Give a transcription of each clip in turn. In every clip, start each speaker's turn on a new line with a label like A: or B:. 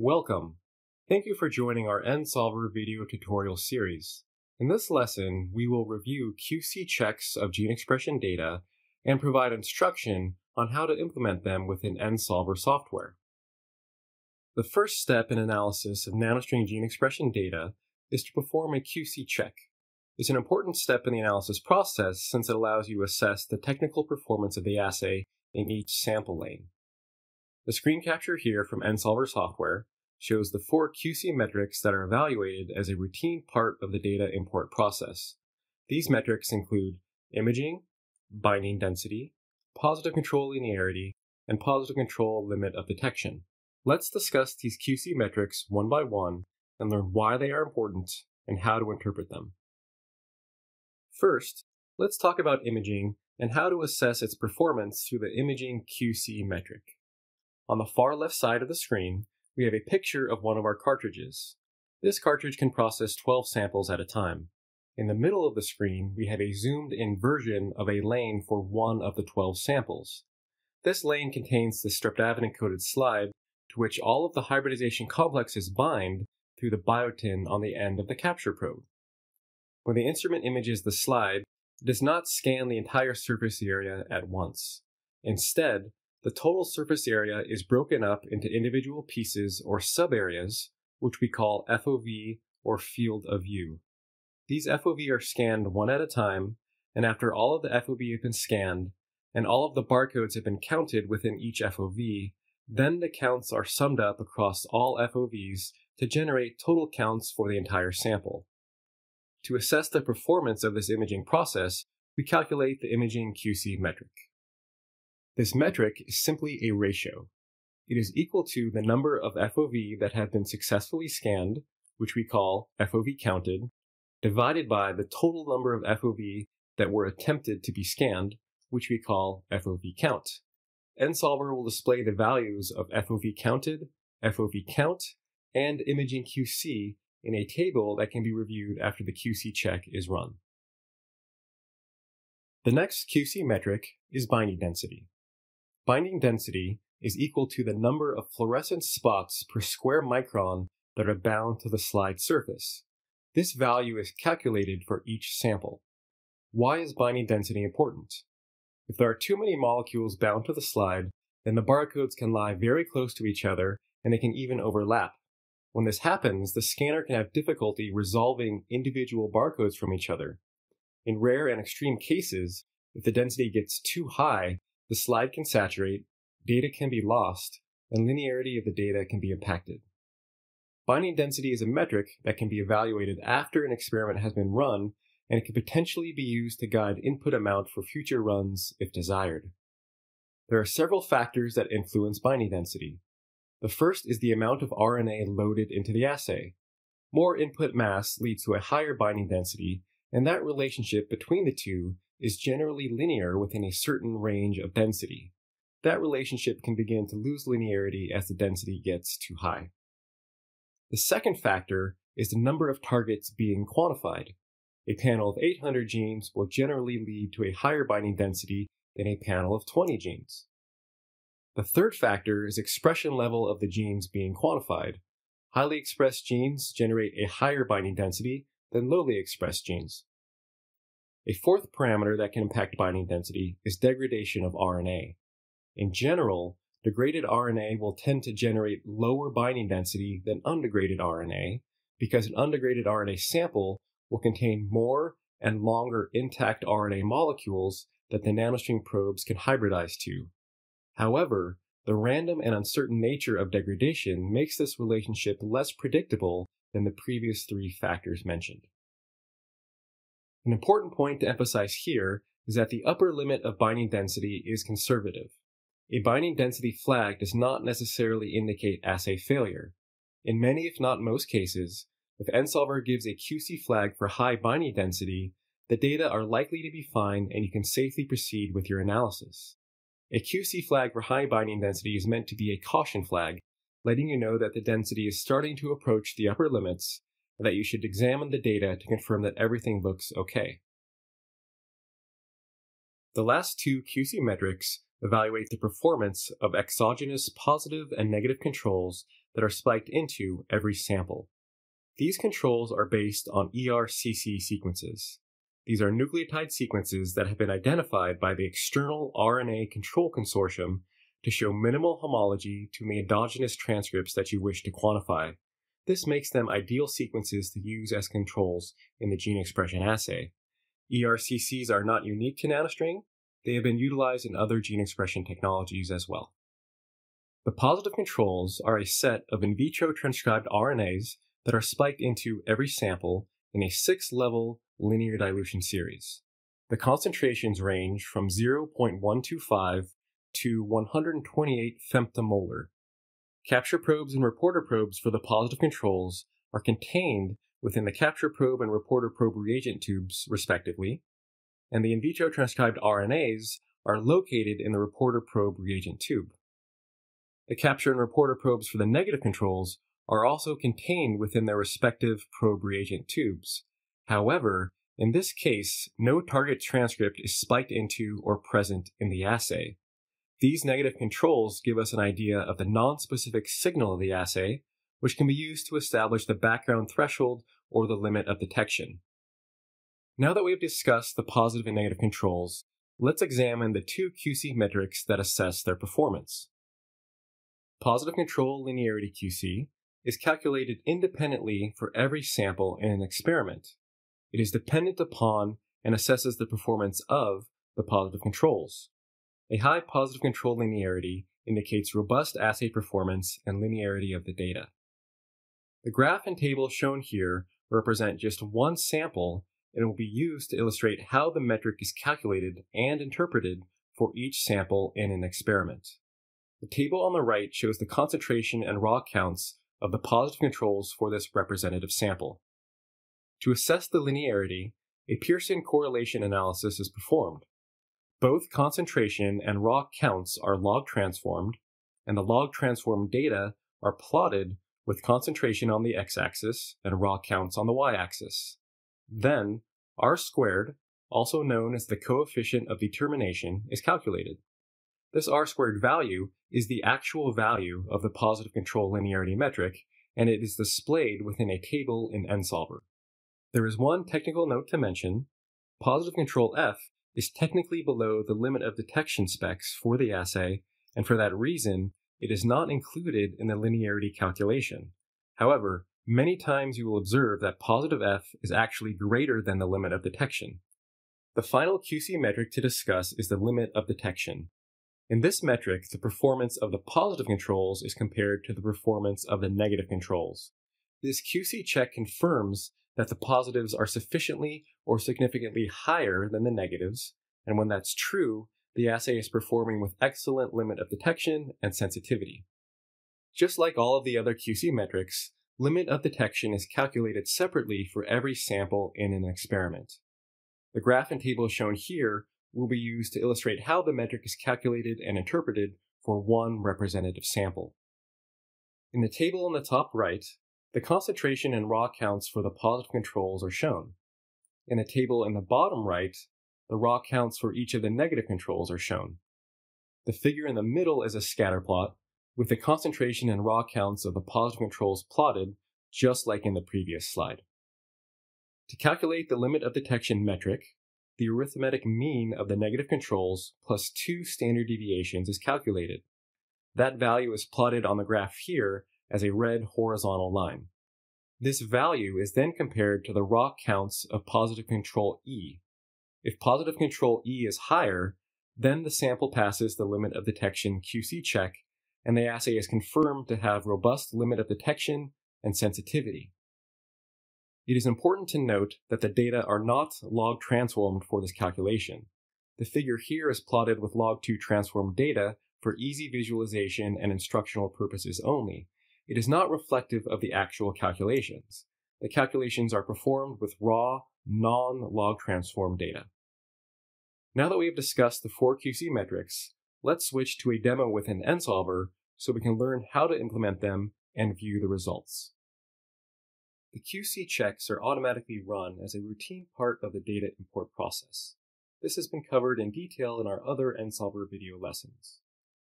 A: Welcome! Thank you for joining our NSolver video tutorial series. In this lesson, we will review QC checks of gene expression data and provide instruction on how to implement them within NSolver software. The first step in analysis of nanostring gene expression data is to perform a QC check. It's an important step in the analysis process since it allows you to assess the technical performance of the assay in each sample lane. The screen capture here from NSolver software shows the four QC metrics that are evaluated as a routine part of the data import process. These metrics include imaging, binding density, positive control linearity, and positive control limit of detection. Let's discuss these QC metrics one by one and learn why they are important and how to interpret them. First, let's talk about imaging and how to assess its performance through the imaging QC metric. On the far left side of the screen, we have a picture of one of our cartridges. This cartridge can process 12 samples at a time. In the middle of the screen, we have a zoomed in version of a lane for one of the 12 samples. This lane contains the streptavidin coated slide to which all of the hybridization complexes bind through the biotin on the end of the capture probe. When the instrument images the slide, it does not scan the entire surface area at once. Instead, the total surface area is broken up into individual pieces or subareas, which we call FOV or field of view. These FOV are scanned one at a time, and after all of the FOV have been scanned, and all of the barcodes have been counted within each FOV, then the counts are summed up across all FOVs to generate total counts for the entire sample. To assess the performance of this imaging process, we calculate the imaging QC metric. This metric is simply a ratio. It is equal to the number of FOV that have been successfully scanned, which we call FOV counted, divided by the total number of FOV that were attempted to be scanned, which we call FOV count. NSolver will display the values of FOV counted, FOV count, and imaging QC in a table that can be reviewed after the QC check is run. The next QC metric is binding density. Binding density is equal to the number of fluorescent spots per square micron that are bound to the slide surface. This value is calculated for each sample. Why is binding density important? If there are too many molecules bound to the slide, then the barcodes can lie very close to each other and they can even overlap. When this happens, the scanner can have difficulty resolving individual barcodes from each other. In rare and extreme cases, if the density gets too high, the slide can saturate, data can be lost, and linearity of the data can be impacted. Binding density is a metric that can be evaluated after an experiment has been run, and it can potentially be used to guide input amount for future runs if desired. There are several factors that influence binding density. The first is the amount of RNA loaded into the assay. More input mass leads to a higher binding density, and that relationship between the two is generally linear within a certain range of density. That relationship can begin to lose linearity as the density gets too high. The second factor is the number of targets being quantified. A panel of 800 genes will generally lead to a higher binding density than a panel of 20 genes. The third factor is expression level of the genes being quantified. Highly expressed genes generate a higher binding density than lowly expressed genes. A fourth parameter that can impact binding density is degradation of RNA. In general, degraded RNA will tend to generate lower binding density than undegraded RNA because an undegraded RNA sample will contain more and longer intact RNA molecules that the nanostring probes can hybridize to. However, the random and uncertain nature of degradation makes this relationship less predictable than the previous three factors mentioned. An important point to emphasize here is that the upper limit of binding density is conservative. A binding density flag does not necessarily indicate assay failure. In many, if not most cases, if NSolver gives a QC flag for high binding density, the data are likely to be fine and you can safely proceed with your analysis. A QC flag for high binding density is meant to be a caution flag, letting you know that the density is starting to approach the upper limits that you should examine the data to confirm that everything looks okay. The last two QC metrics evaluate the performance of exogenous positive and negative controls that are spiked into every sample. These controls are based on ERCC sequences. These are nucleotide sequences that have been identified by the external RNA Control Consortium to show minimal homology to the endogenous transcripts that you wish to quantify. This makes them ideal sequences to use as controls in the gene expression assay. ERCCs are not unique to NanoString, they have been utilized in other gene expression technologies as well. The positive controls are a set of in vitro transcribed RNAs that are spiked into every sample in a six level linear dilution series. The concentrations range from 0.125 to 128 femtomolar. Capture probes and reporter probes for the positive controls are contained within the capture probe and reporter probe reagent tubes, respectively, and the in vitro transcribed RNAs are located in the reporter probe reagent tube. The capture and reporter probes for the negative controls are also contained within their respective probe reagent tubes. However, in this case, no target transcript is spiked into or present in the assay. These negative controls give us an idea of the nonspecific signal of the assay, which can be used to establish the background threshold or the limit of detection. Now that we've discussed the positive and negative controls, let's examine the two QC metrics that assess their performance. Positive control linearity QC is calculated independently for every sample in an experiment. It is dependent upon and assesses the performance of the positive controls. A high positive control linearity indicates robust assay performance and linearity of the data. The graph and table shown here represent just one sample and will be used to illustrate how the metric is calculated and interpreted for each sample in an experiment. The table on the right shows the concentration and raw counts of the positive controls for this representative sample. To assess the linearity, a Pearson correlation analysis is performed. Both concentration and raw counts are log transformed, and the log transformed data are plotted with concentration on the x-axis and raw counts on the y-axis. Then, r squared, also known as the coefficient of determination, is calculated. This r squared value is the actual value of the positive control linearity metric, and it is displayed within a table in NSolver. There is one technical note to mention. Positive control F is technically below the limit of detection specs for the assay, and for that reason, it is not included in the linearity calculation. However, many times you will observe that positive F is actually greater than the limit of detection. The final QC metric to discuss is the limit of detection. In this metric, the performance of the positive controls is compared to the performance of the negative controls. This QC check confirms that the positives are sufficiently or significantly higher than the negatives, and when that's true, the assay is performing with excellent limit of detection and sensitivity. Just like all of the other QC metrics, limit of detection is calculated separately for every sample in an experiment. The graph and table shown here will be used to illustrate how the metric is calculated and interpreted for one representative sample. In the table on the top right, the concentration and raw counts for the positive controls are shown. In the table in the bottom right, the raw counts for each of the negative controls are shown. The figure in the middle is a scatter plot with the concentration and raw counts of the positive controls plotted just like in the previous slide. To calculate the limit of detection metric, the arithmetic mean of the negative controls plus two standard deviations is calculated. That value is plotted on the graph here as a red horizontal line. This value is then compared to the raw counts of positive control E. If positive control E is higher, then the sample passes the limit of detection QC check and the assay is confirmed to have robust limit of detection and sensitivity. It is important to note that the data are not log transformed for this calculation. The figure here is plotted with log2 transformed data for easy visualization and instructional purposes only. It is not reflective of the actual calculations. The calculations are performed with raw, non-log transformed data. Now that we have discussed the four QC metrics, let's switch to a demo within NSolver so we can learn how to implement them and view the results. The QC checks are automatically run as a routine part of the data import process. This has been covered in detail in our other NSolver video lessons.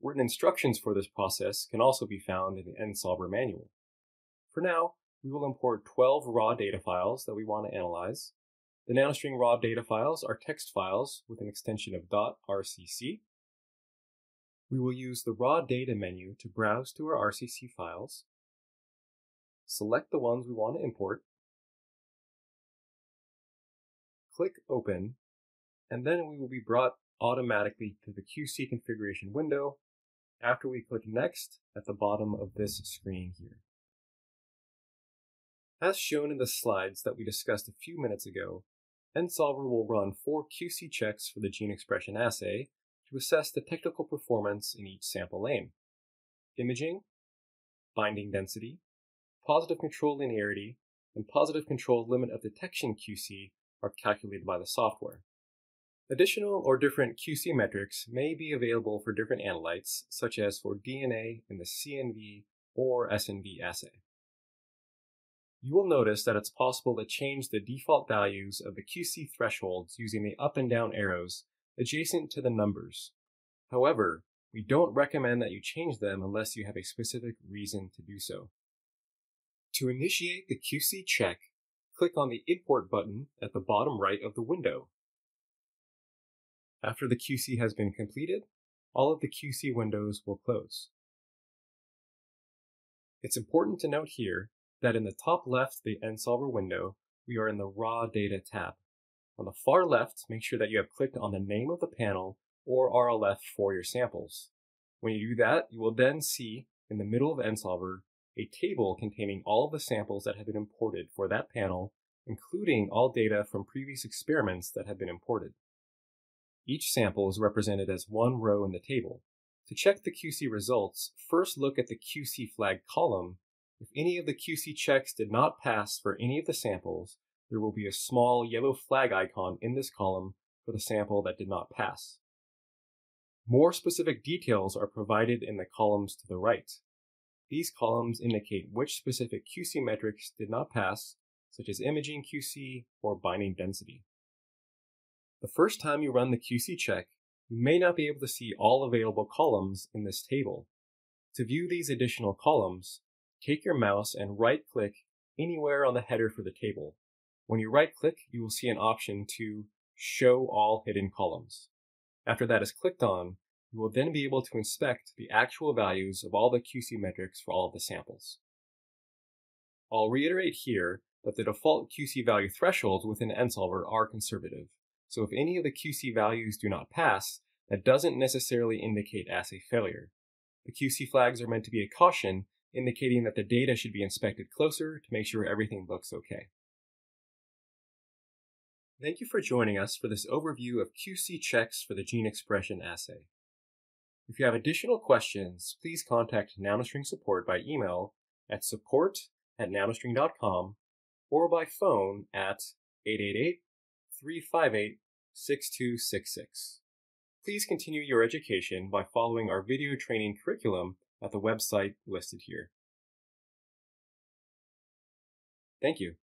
A: Written instructions for this process can also be found in the NSolver manual. For now, we will import 12 raw data files that we want to analyze. The NanoString raw data files are text files with an extension of .rcc. We will use the raw data menu to browse to our RCC files, select the ones we want to import, click Open, and then we will be brought automatically to the QC configuration window after we click Next at the bottom of this screen here. As shown in the slides that we discussed a few minutes ago, NSolver will run four QC checks for the gene expression assay to assess the technical performance in each sample lane. Imaging, binding density, positive control linearity, and positive control limit of detection QC are calculated by the software. Additional or different QC metrics may be available for different analytes, such as for DNA in the CNV or SNV assay. You will notice that it's possible to change the default values of the QC thresholds using the up and down arrows adjacent to the numbers. However, we don't recommend that you change them unless you have a specific reason to do so. To initiate the QC check, click on the Import button at the bottom right of the window. After the QC has been completed, all of the QC windows will close. It's important to note here that in the top left the NSolver window, we are in the Raw Data tab. On the far left, make sure that you have clicked on the name of the panel or RLF for your samples. When you do that, you will then see in the middle of NSolver a table containing all of the samples that have been imported for that panel, including all data from previous experiments that have been imported. Each sample is represented as one row in the table. To check the QC results, first look at the QC flag column. If any of the QC checks did not pass for any of the samples, there will be a small yellow flag icon in this column for the sample that did not pass. More specific details are provided in the columns to the right. These columns indicate which specific QC metrics did not pass, such as imaging QC or binding density. The first time you run the QC check, you may not be able to see all available columns in this table. To view these additional columns, take your mouse and right-click anywhere on the header for the table. When you right-click, you will see an option to Show All Hidden Columns. After that is clicked on, you will then be able to inspect the actual values of all the QC metrics for all of the samples. I'll reiterate here that the default QC value thresholds within NSolver are conservative. So if any of the QC values do not pass, that doesn't necessarily indicate assay failure. The QC flags are meant to be a caution, indicating that the data should be inspected closer to make sure everything looks okay. Thank you for joining us for this overview of QC checks for the gene expression assay. If you have additional questions, please contact NanoString support by email at support at nanostring.com or by phone at 888 358 6266. Please continue your education by following our video training curriculum at the website listed here. Thank you.